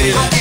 feeling.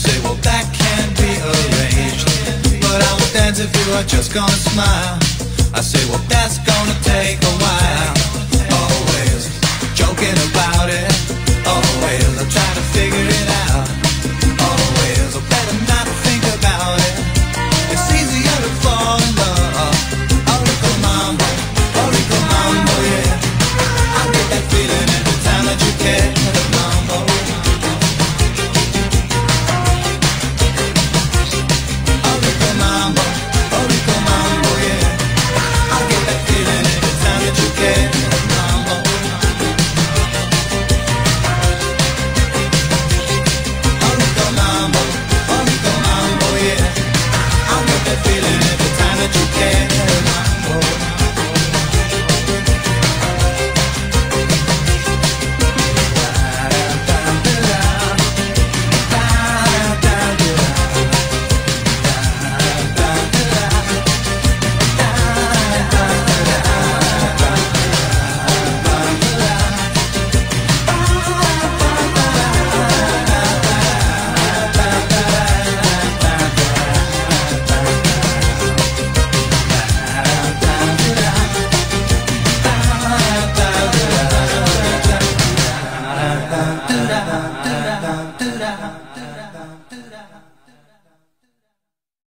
say, well, that can be arranged. But I will dance if you are just gonna smile. I say, well, that's gonna take a while. Always joking about it. Always I try to figure it out. Always I better not think about it. It's easier to fall in love. Oh, little mambo, oh, little mambo, yeah. I get that feeling every time that you care.